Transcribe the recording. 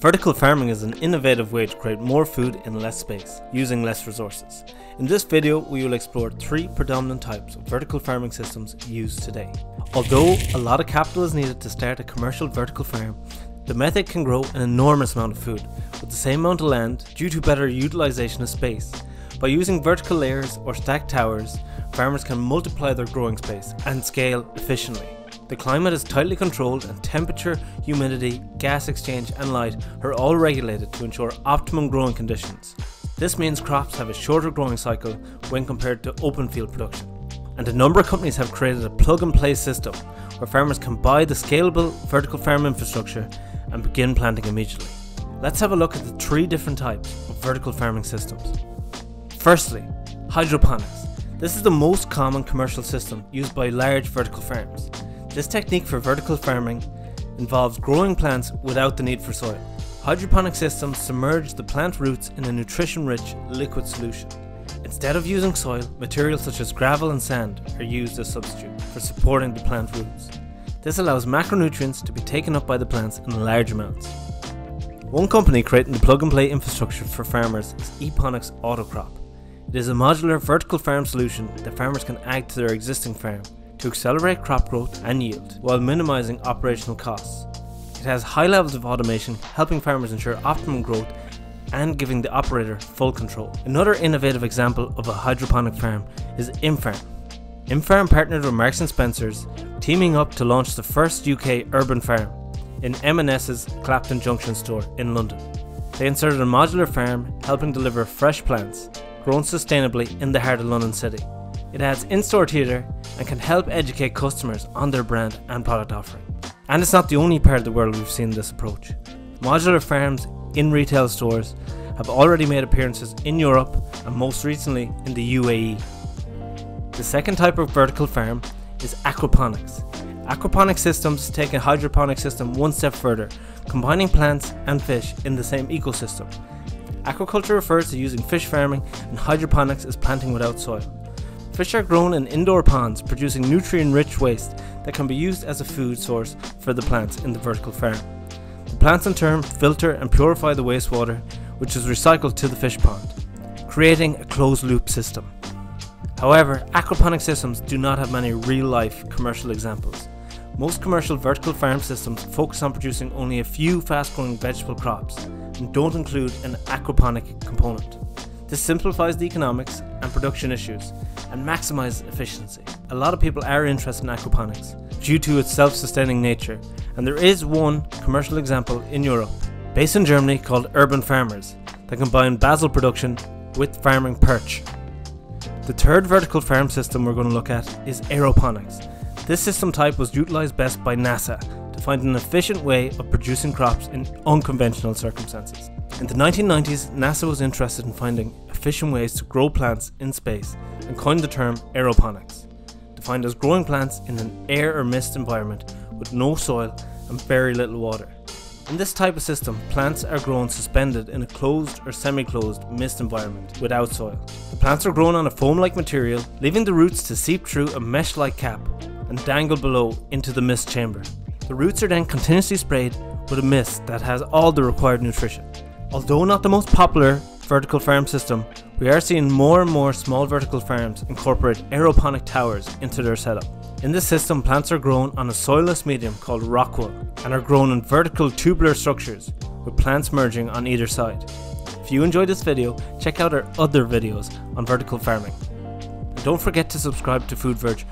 Vertical farming is an innovative way to create more food in less space, using less resources. In this video, we will explore three predominant types of vertical farming systems used today. Although a lot of capital is needed to start a commercial vertical farm, the method can grow an enormous amount of food with the same amount of land due to better utilization of space. By using vertical layers or stacked towers, farmers can multiply their growing space and scale efficiently. The climate is tightly controlled and temperature, humidity, gas exchange and light are all regulated to ensure optimum growing conditions. This means crops have a shorter growing cycle when compared to open field production. And a number of companies have created a plug and play system where farmers can buy the scalable vertical farm infrastructure and begin planting immediately. Let's have a look at the three different types of vertical farming systems. Firstly, hydroponics. This is the most common commercial system used by large vertical farms. This technique for vertical farming involves growing plants without the need for soil. Hydroponic systems submerge the plant roots in a nutrition-rich liquid solution. Instead of using soil, materials such as gravel and sand are used as substitute for supporting the plant roots. This allows macronutrients to be taken up by the plants in large amounts. One company creating the plug-and-play infrastructure for farmers is Eponics Autocrop. It is a modular vertical farm solution that farmers can add to their existing farm to accelerate crop growth and yield while minimizing operational costs. It has high levels of automation, helping farmers ensure optimum growth and giving the operator full control. Another innovative example of a hydroponic farm is Infarm. Infarm partnered with Marks & Spencer's, teaming up to launch the first UK urban farm in M&S's Clapham Junction store in London. They inserted a modular farm helping deliver fresh plants, grown sustainably in the heart of London City. It has in-store theatre and can help educate customers on their brand and product offering. And it's not the only part of the world we've seen this approach. Modular farms in retail stores have already made appearances in Europe and most recently in the UAE. The second type of vertical farm is aquaponics. Aquaponic systems take a hydroponic system one step further, combining plants and fish in the same ecosystem. Aquaculture refers to using fish farming and hydroponics is planting without soil. Fish are grown in indoor ponds, producing nutrient-rich waste that can be used as a food source for the plants in the vertical farm. The plants in turn filter and purify the wastewater, which is recycled to the fish pond, creating a closed-loop system. However, aquaponic systems do not have many real-life commercial examples. Most commercial vertical farm systems focus on producing only a few fast-growing vegetable crops and don't include an aquaponic component. This simplifies the economics and production issues and maximizes efficiency. A lot of people are interested in aquaponics due to its self-sustaining nature, and there is one commercial example in Europe, based in Germany called Urban Farmers, that combine basil production with farming perch. The third vertical farm system we're going to look at is aeroponics. This system type was utilized best by NASA to find an efficient way of producing crops in unconventional circumstances. In the 1990s, NASA was interested in finding efficient ways to grow plants in space and coined the term aeroponics, defined as growing plants in an air or mist environment with no soil and very little water. In this type of system, plants are grown suspended in a closed or semi-closed mist environment without soil. The plants are grown on a foam-like material, leaving the roots to seep through a mesh-like cap and dangle below into the mist chamber. The roots are then continuously sprayed with a mist that has all the required nutrition. Although not the most popular vertical farm system, we are seeing more and more small vertical farms incorporate aeroponic towers into their setup. In this system, plants are grown on a soilless medium called rockwool and are grown in vertical tubular structures with plants merging on either side. If you enjoyed this video, check out our other videos on vertical farming. And don't forget to subscribe to FoodVerge